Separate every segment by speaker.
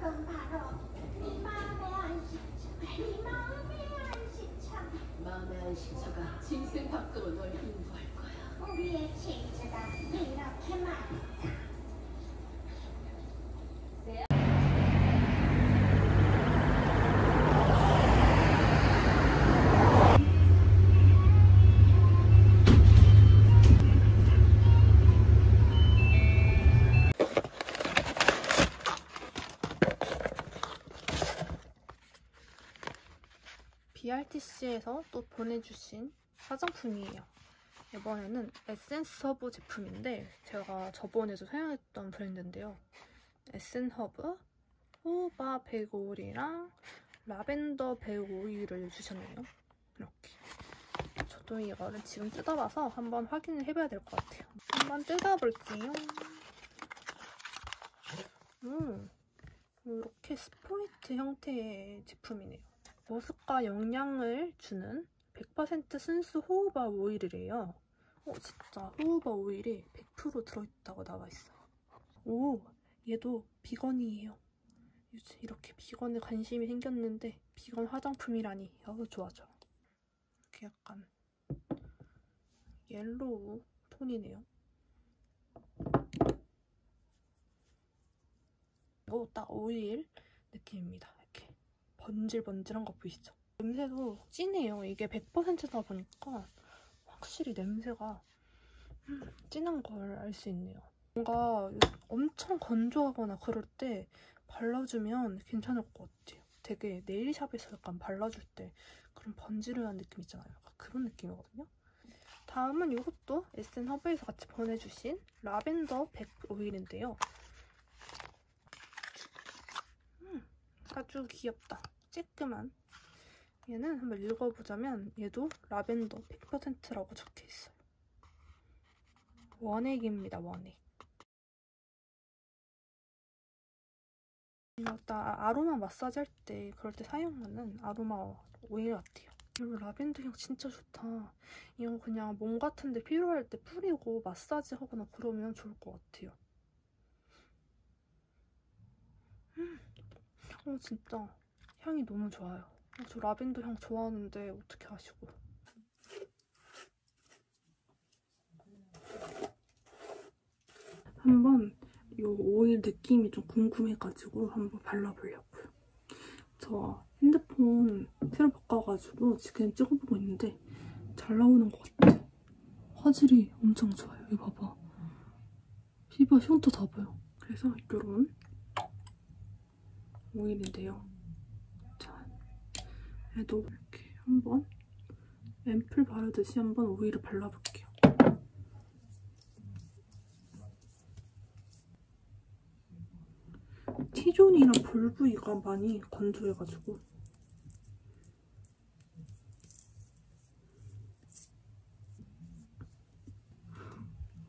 Speaker 1: 작은 바로 네 마음의 안식처 네 마음의 안식처.
Speaker 2: 마음의 안식처가 짐승 밖으로 널 인도할 거야.
Speaker 1: 우리의 질주가 이렇게 말했다
Speaker 3: BRTC에서 또 보내주신 화장품이에요. 이번에는 에센허브 제품인데 제가 저번에도 사용했던 브랜드인데요. 에센허브 호호바 백 오일이랑 라벤더 백 오일을 주셨네요. 이렇게. 저도 이거를 지금 뜯어봐서 한번 확인을 해봐야 될 것 같아요. 한번 뜯어볼게요. 음, 이렇게 스포이트 형태의 제품이네요. 보습과 영양을 주는 100% 순수 호호바 오일이래요. 어, 진짜 호호바 오일이 100% 들어있다고 나와있어요. 오, 얘도 비건이에요. 요즘 이렇게 비건에 관심이 생겼는데 비건 화장품이라니 너무 좋아져. 이렇게 약간 yellow 톤이네요. 이거 딱 오일 느낌입니다. 번질번질한 거 보이시죠? 냄새도 진해요. 이게 100%다 보니까 확실히 냄새가 음, 진한 걸 알 수 있네요. 뭔가 엄청 건조하거나 그럴 때 발라주면 괜찮을 것 같아요. 되게 네일샵에서 약간 발라줄 때 그런 번지르한 느낌 있잖아요. 약간 그런 느낌이거든요. 다음은 이것도 에센 허브에서 같이 보내주신 라벤더 백 오일인데요. 음, 아주 귀엽다. 쬐끄만. 얘는 한번 읽어보자면 얘도 라벤더 100%라고 적혀있어요. 원액입니다, 원액. 이거 딱 아로마 마사지 할 때 그럴 때 사용하는 아로마 오일 같아요. 이거 라벤더 향 진짜 좋다. 이거 그냥 몸 같은데 필요할 때 뿌리고 마사지 하거나 그러면 좋을 것 같아요. 음, 어 진짜 향이 너무 좋아요. 어, 저 라벤더 향 좋아하는데 어떻게 아시고. 한번 이 오일 느낌이 좀 궁금해가지고 한번 발라보려고요. 저 핸드폰 새로 바꿔가지고 지금 찍어보고 있는데 잘 나오는 것 같아. 화질이 엄청 좋아요. 이거 봐봐. 피부가 흉터 다 보여. 그래서 이런 오일인데요. 자, 얘도 이렇게 한번 바르듯이 한번 오일을 발라볼게요. T존이랑 볼 부위가 많이 건조해가지고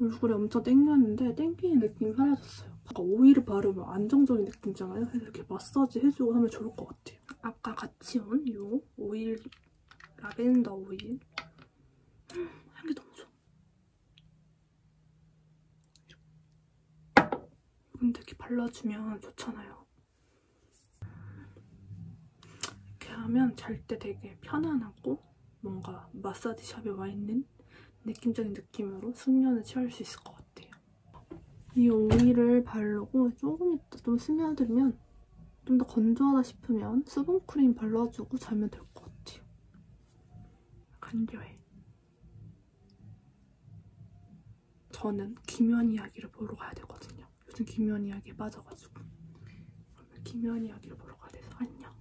Speaker 3: 얼굴에 엄청 땡겼는데 땡기는 느낌이 사라졌어요. 아까 오일을 바르면 안정적인 느낌이잖아요. 그래서 이렇게 마사지 해주고 하면 좋을 것 같아요. 아까 같이 온이 오일, 라벤더 오일 음, 향기 너무 좋아. 근데 이렇게 발라주면 좋잖아요. 이렇게 하면 잘 때 되게 편안하고 뭔가 마사지 샵에 와 있는 느낌적인 느낌으로 숙면을 취할 수 있을 것 같아요. 이 오일을 바르고 조금 있다 좀 스며들면 좀 더 건조하다 싶으면 수분크림 발라주고 자면 될 것 같아요. 간결해. 저는 기묘한 이야기를 보러 가야 되거든요. 요즘 기묘한 이야기에 빠져가지고. 그러면 기묘한 이야기를 보러 가야 돼서 안녕.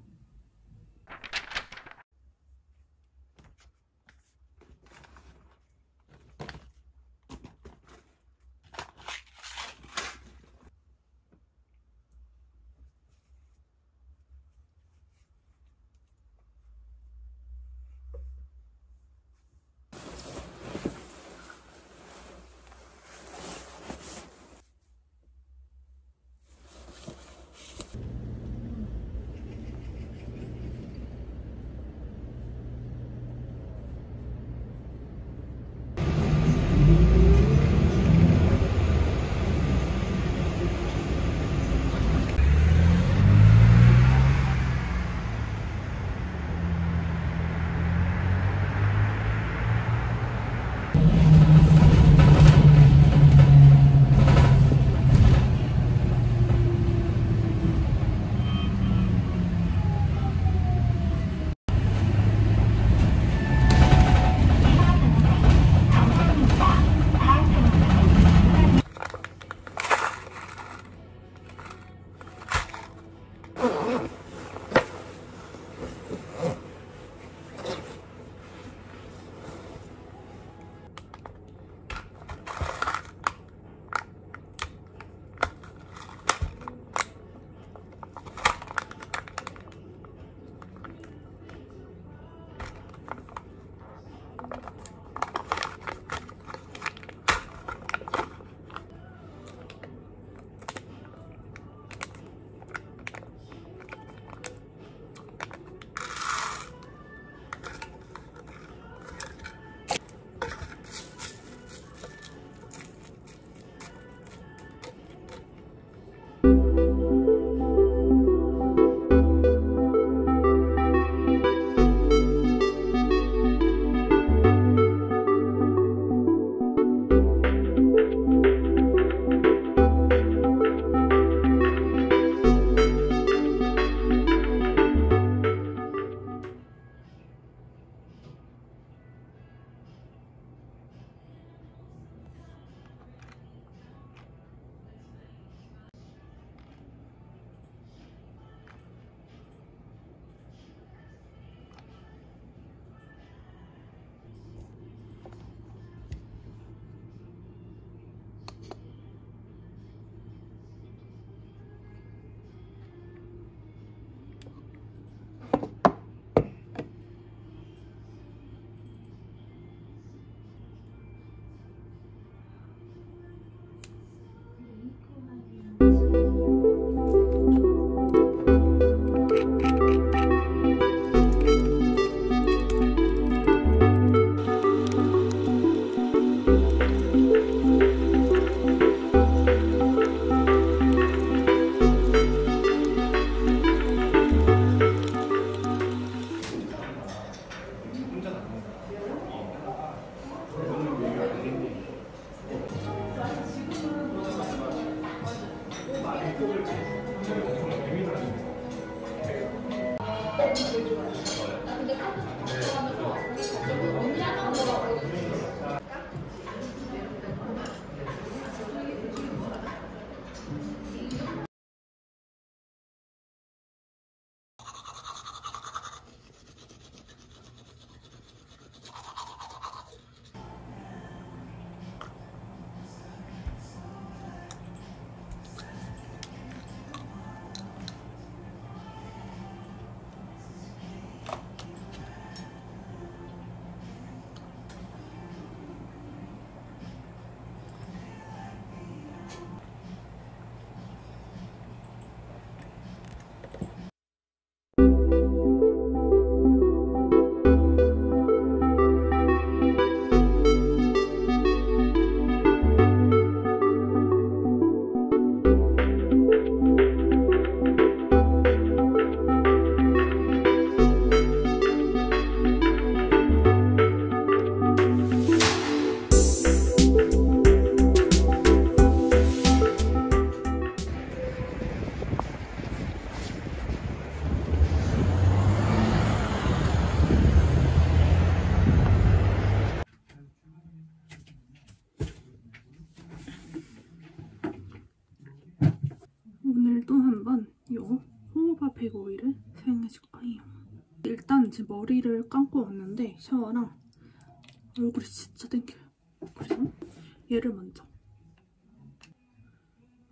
Speaker 3: 또 한번이 호호바 팩 오일을 사용해줄 거예요. 일단 제 머리를 감고 왔는데 샤워랑 얼굴이 진짜 땡겨요. 그래서 얘를 먼저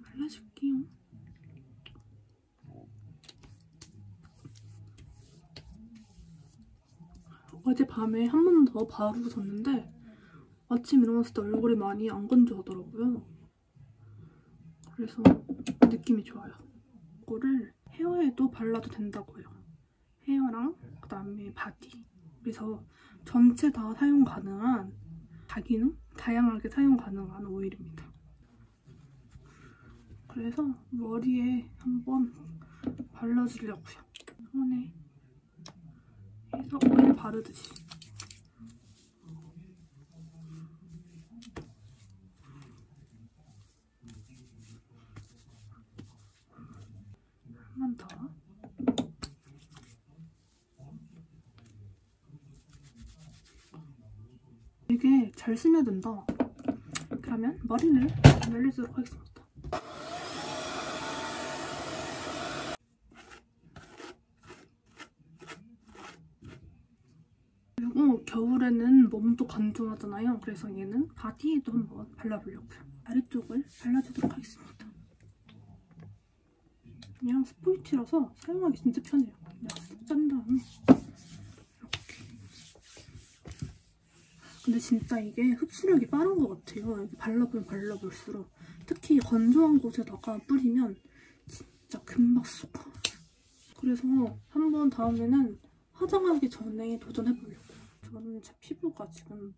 Speaker 3: 발라줄게요. 어젯밤에 한 번 더 바르고 잤는데 아침 일어났을 때 얼굴이 많이 안 건조하더라고요. 그래서 느낌이 좋아요. 이거를 hair에도 발라도 된다고요. hair랑 그다음에 body. 그래서 전체 다 사용 가능한 다기능? 다양하게 사용 가능한 오일입니다. 그래서 머리에 한번 발라주려고요. 손에 해서 오일 바르듯이. 되게 잘 스며든다. 그러면 머리를 말려주도록 하겠습니다. 그리고 겨울에는 몸도 건조하잖아요. 그래서 얘는 바디에도 한번 발라보려고요. 아래쪽을 발라주도록 하겠습니다. 그냥 스포이티라서 사용하기 진짜 편해요. 그냥 짠 다음에 근데 진짜 이게 흡수력이 빠른 것 같아요. 발라보면 발라볼수록 특히 건조한 곳에다가 뿌리면 진짜 금방 쏙 가. 그래서 한번 다음에는 화장하기 전에 도전해보려고요. 저는 제 피부가 지금